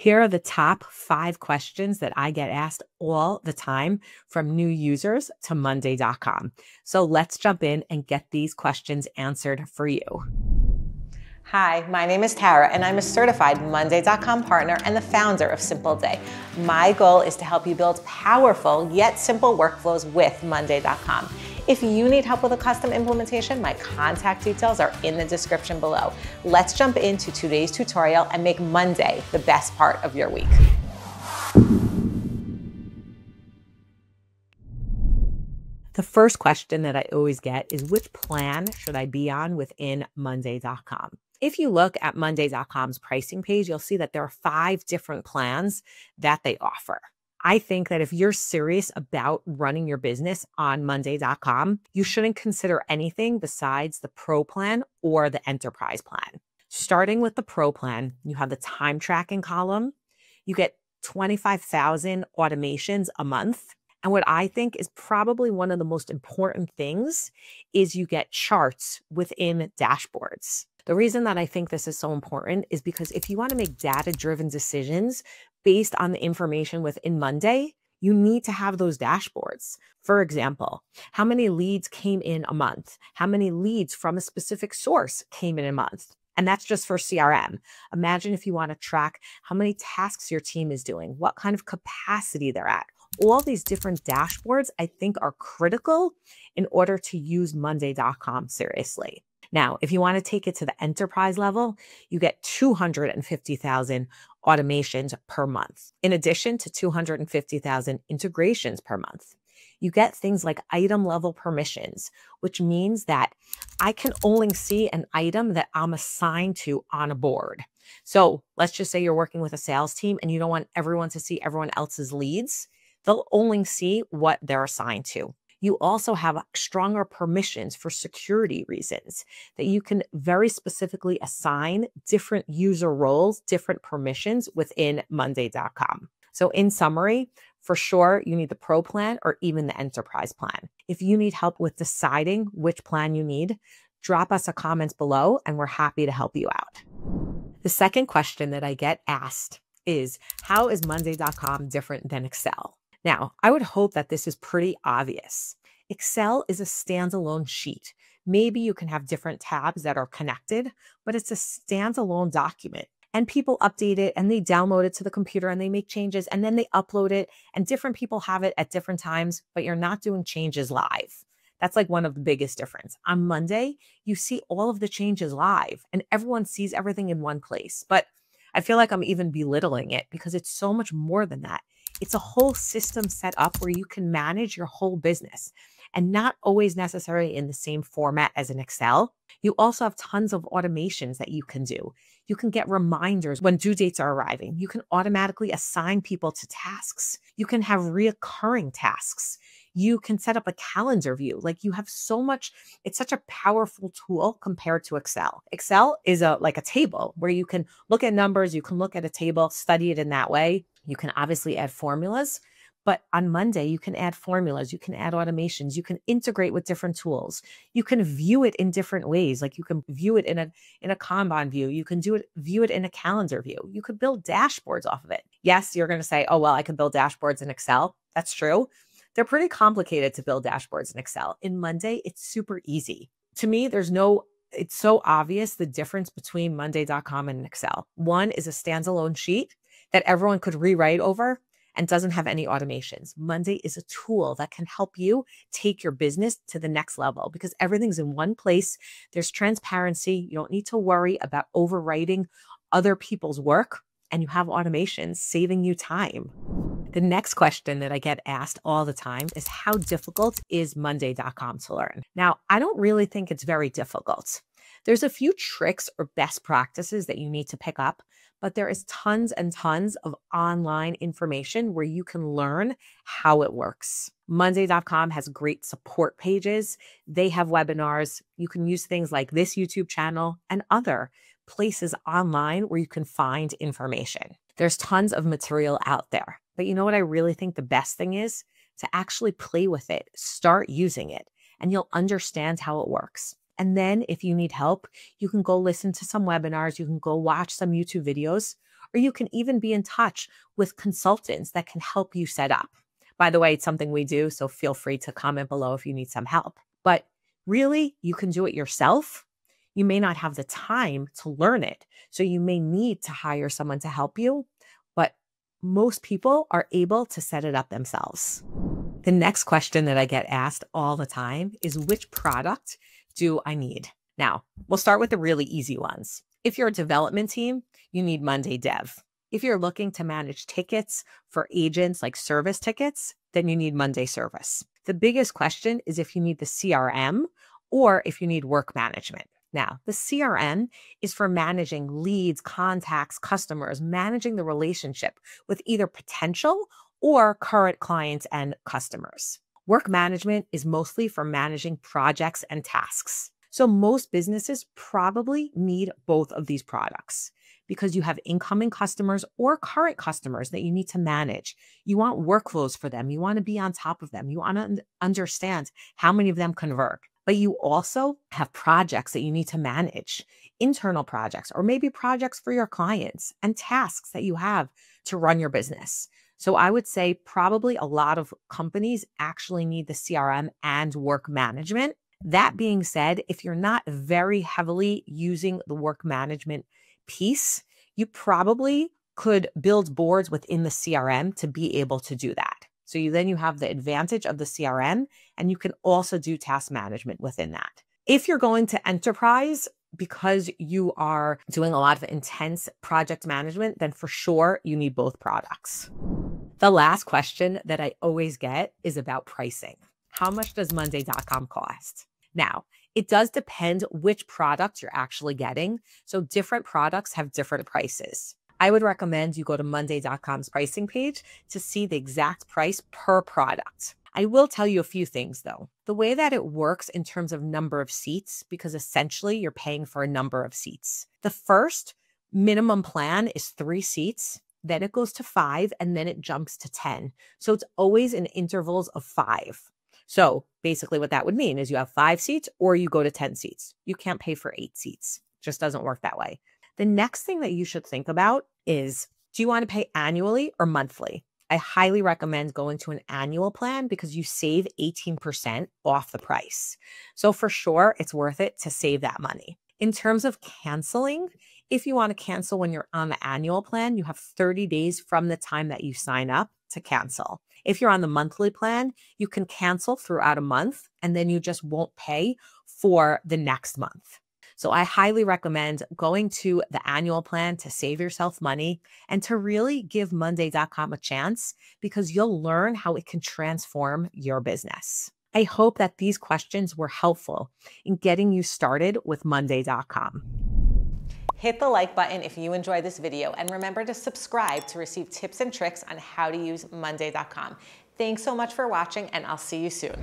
Here are the top five questions that I get asked all the time from new users to Monday.com. So let's jump in and get these questions answered for you. Hi, my name is Tara, and I'm a certified Monday.com partner and the founder of Simple Day. My goal is to help you build powerful yet simple workflows with Monday.com. If you need help with a custom implementation, my contact details are in the description below. Let's jump into today's tutorial and make Monday the best part of your week. The first question that I always get is which plan should I be on within Monday.com? If you look at Monday.com's pricing page, you'll see that there are five different plans that they offer. I think that if you're serious about running your business on Monday.com, you shouldn't consider anything besides the Pro plan or the Enterprise plan. Starting with the Pro plan, you have the time tracking column. You get 25,000 automations a month. And what I think is probably one of the most important things is you get charts within dashboards. The reason that I think this is so important is because if you want to make data driven decisions based on the information within Monday, you need to have those dashboards. For example, how many leads came in a month? How many leads from a specific source came in a month? And that's just for CRM. Imagine if you want to track how many tasks your team is doing, what kind of capacity they're at. All these different dashboards, I think, are critical in order to use Monday.com seriously. Now, if you want to take it to the enterprise level, you get 250,000 automations per month, in addition to 250,000 integrations per month. You get things like item level permissions, which means that I can only see an item that I'm assigned to on a board. So let's just say you're working with a sales team and you don't want everyone to see everyone else's leads. They'll only see what they're assigned to you also have uh, stronger permissions for security reasons that you can very specifically assign different user roles, different permissions within Monday.com. So, in summary, for sure, you need the pro plan or even the enterprise plan. If you need help with deciding which plan you need, drop us a comment below and we're happy to help you out. The second question that I get asked is How is Monday.com different than Excel? Now, I would hope that this is pretty obvious. Excel is a standalone sheet. Maybe you can have different tabs that are connected, but it's a standalone document. And people update it and they download it to the computer and they make changes and then they upload it. And different people have it at different times, but you're not doing changes live. That's like one of the biggest difference. On Monday, you see all of the changes live and everyone sees everything in one place. But I feel like I'm even belittling it because it's so much more than that. It's a whole system set up where you can manage your whole business and not always necessarily in the same format as an Excel. You also have tons of automations that you can do. You can get reminders when due dates are arriving. You can automatically assign people to tasks. You can have reoccurring tasks. You can set up a calendar view. Like you have so much, it's such a powerful tool compared to Excel. Excel is a like a table where you can look at numbers, you can look at a table, study it in that way. You can obviously add formulas, but on Monday, you can add formulas, you can add automations, you can integrate with different tools. You can view it in different ways. Like you can view it in a in a Kanban view, you can do it view it in a calendar view. You could build dashboards off of it. Yes, you're going to say, "Oh, well, I can build dashboards in Excel." That's true. They're pretty complicated to build dashboards in Excel. In Monday, it's super easy. To me, there's no it's so obvious the difference between monday.com and Excel. One is a standalone sheet that everyone could rewrite over and doesn't have any automations. Monday is a tool that can help you take your business to the next level because everything's in one place. There's transparency. You don't need to worry about overwriting other people's work, and you have automations saving you time. The next question that I get asked all the time is how difficult is Monday.com to learn? Now, I don't really think it's very difficult. There's a few tricks or best practices that you need to pick up, but there is tons and tons of online information where you can learn how it works. Monday.com has great support pages. They have webinars. You can use things like this YouTube channel and other places online where you can find information. There's tons of material out there. But you know what I really think the best thing is? To actually play with it, start using it, and you'll understand how it works. And then if you need help, you can go listen to some webinars, you can go watch some YouTube videos, or you can even be in touch with consultants that can help you set up. By the way, it's something we do, so feel free to comment below if you need some help. But really, you can do it yourself. You may not have the time to learn it, so you may need to hire someone to help you, but most people are able to set it up themselves. The next question that I get asked all the time is which product do I need? Now, we'll start with the really easy ones. If you're a development team, you need Monday Dev. If you're looking to manage tickets for agents like service tickets, then you need Monday Service. The biggest question is if you need the CRM or if you need work management. Now, the CRM is for managing leads, contacts, customers, managing the relationship with either potential or current clients and customers. Work management is mostly for managing projects and tasks. So most businesses probably need both of these products because you have incoming customers or current customers that you need to manage. You want workflows for them. You want to be on top of them. You want to understand how many of them convert. But you also have projects that you need to manage, internal projects, or maybe projects for your clients and tasks that you have to run your business. So I would say probably a lot of companies actually need the CRM and work management. That being said, if you're not very heavily using the work management piece, you probably could build boards within the CRM to be able to do that. So you then you have the advantage of the CRM and you can also do task management within that. If you're going to enterprise, because you are doing a lot of intense project management, then for sure you need both products. The last question that I always get is about pricing. How much does Monday.com cost? Now, it does depend which product you're actually getting. So different products have different prices. I would recommend you go to Monday.com's pricing page to see the exact price per product. I will tell you a few things though. The way that it works in terms of number of seats, because essentially you're paying for a number of seats. The first minimum plan is three seats then it goes to five, and then it jumps to 10. So it's always in intervals of five. So basically, what that would mean is you have five seats or you go to 10 seats. You can't pay for eight seats, just doesn't work that way. The next thing that you should think about is do you want to pay annually or monthly? I highly recommend going to an annual plan because you save 18% off the price. So, for sure, it's worth it to save that money. In terms of canceling, if you want to cancel when you're on the annual plan, you have 30 days from the time that you sign up to cancel. If you're on the monthly plan, you can cancel throughout a month and then you just won't pay for the next month. So I highly recommend going to the annual plan to save yourself money and to really give Monday.com a chance because you'll learn how it can transform your business. I hope that these questions were helpful in getting you started with Monday.com. Hit the like button if you enjoyed this video and remember to subscribe to receive tips and tricks on how to use Monday.com. Thanks so much for watching and I'll see you soon.